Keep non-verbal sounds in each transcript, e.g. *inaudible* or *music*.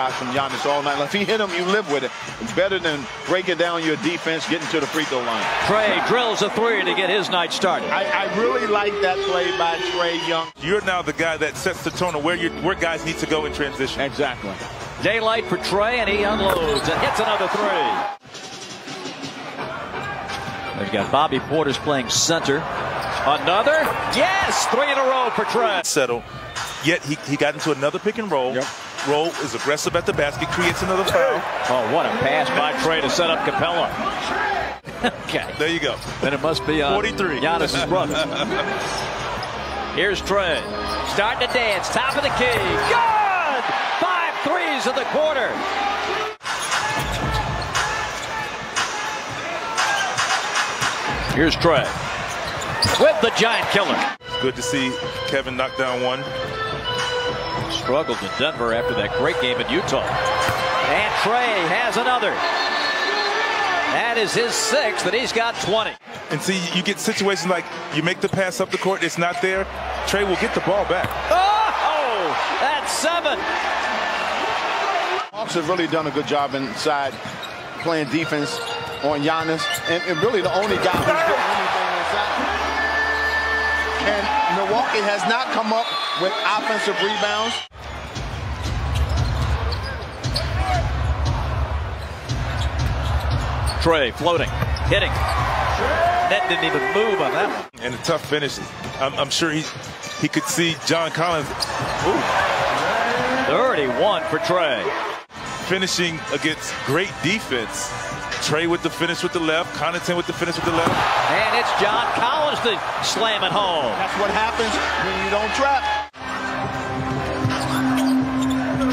shots from Giannis all night. If he hit them, you live with it. It's better than breaking down your defense, getting to the free throw line. Trae drills a three to get his night started. I, I really like that play by Trae Young. You're now the guy that sets the tone of where you where guys need to go in transition. Exactly. Daylight for Trae, and he unloads and hits another three. They've got Bobby Portis playing center. Another? Yes! Three in a row for Trae. Settle. Yet he, he got into another pick and roll. Yep. Roll is aggressive at the basket, creates another foul. Oh, what a pass by Trae to set up Capela. okay. There you go. Then it must be on 43. Giannis' brother. Here's Trae. Starting to dance. Top of the key. Good! Five threes of the quarter. Here's Trae With the giant killer. Good to see Kevin knock down one. Struggled in Denver after that great game in Utah. And Trae has another. That is his sixth, and he's got 20. And see, you get situations like you make the pass up the court, it's not there. Trae will get the ball back. Oh, that's seven. Hawks have really done a good job inside playing defense on Giannis, and, and really the only guy who's doing anything inside. And Milwaukee has not come up with offensive rebounds. Trae floating, hitting. Net didn't even move on that one. And a tough finish. I'm, I'm sure he he could see John Collins ooh, 31 for Trae. finishing against great defense. Trey with the finish with the left, Connaughton with the finish with the left. And it's John Collins to slam it home. That's what happens when you don't trap.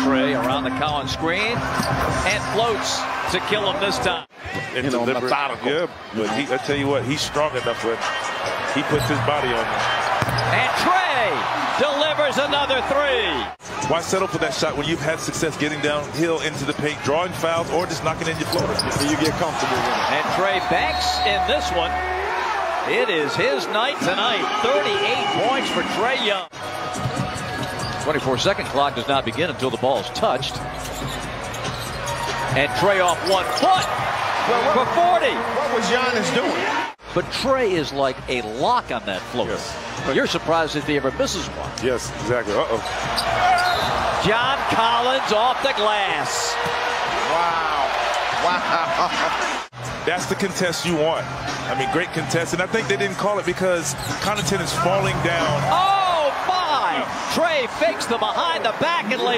Trae around the Collins screen and floats to kill him this time. And You know, deliberate. methodical. Yeah, but he, I tell you what, he's strong enough where he puts his body on you. And Trae delivers another three. Why settle for that shot when you've had success getting downhill into the paint, drawing fouls, or just knocking in your floater? And you get comfortable with it. And Trae banks in this one. It is his night tonight. 38 points for Trae Young. 24 second clock does not begin until the ball is touched. And Trae off one foot for 40. What was Giannis doing? But Trae is like a lock on that floater. Yes. You're surprised if he ever misses one. Yes, exactly. Uh-oh. John Collins off the glass. Wow. Wow. *laughs* That's the contest you want. I mean, great contest. And I think they didn't call it because Connaughton is falling down. Oh, my! Trae fakes the behind the back and lays.